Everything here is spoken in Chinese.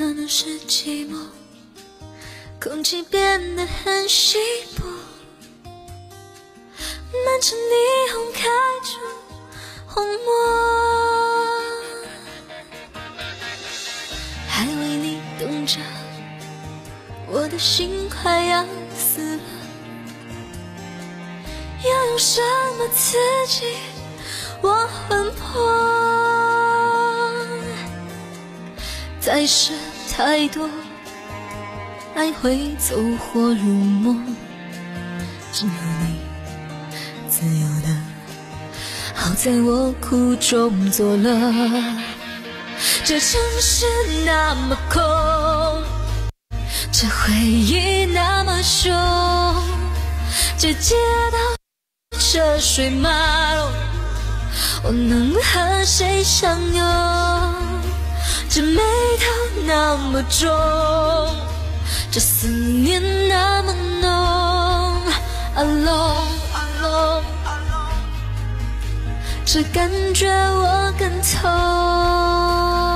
可能是寂寞，空气变得很稀薄，满城霓虹开出红墨，还为你冻着，我的心快要死了，要用什么刺激我再深太多，爱会走火入魔。只有你自由的，好在我苦中作乐。这城市那么空，这回忆那么凶，这街道车水马龙，我能和谁相拥？这眉头那么重，这思念那么浓，alone，alone，alone，这感觉我更痛。